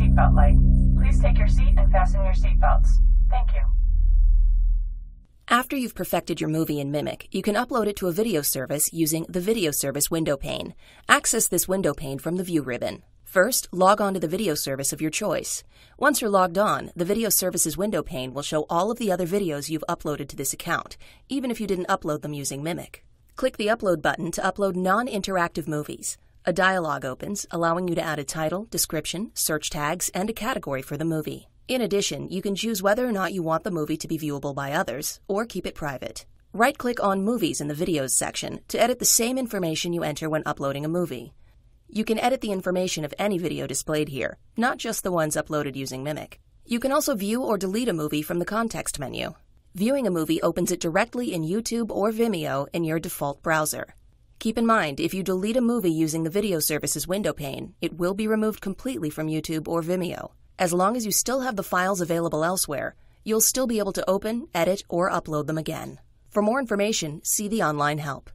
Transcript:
seatbelt light. Please take your seat and fasten your seatbelts. Thank you. After you've perfected your movie in Mimic, you can upload it to a video service using the Video Service window pane. Access this window pane from the View ribbon. First, log on to the video service of your choice. Once you're logged on, the Video Services window pane will show all of the other videos you've uploaded to this account, even if you didn't upload them using Mimic. Click the Upload button to upload non-interactive movies. A dialog opens, allowing you to add a title, description, search tags, and a category for the movie. In addition, you can choose whether or not you want the movie to be viewable by others, or keep it private. Right-click on Movies in the Videos section to edit the same information you enter when uploading a movie. You can edit the information of any video displayed here, not just the ones uploaded using Mimic. You can also view or delete a movie from the context menu. Viewing a movie opens it directly in YouTube or Vimeo in your default browser. Keep in mind, if you delete a movie using the Video Services window pane, it will be removed completely from YouTube or Vimeo. As long as you still have the files available elsewhere, you'll still be able to open, edit, or upload them again. For more information, see the online help.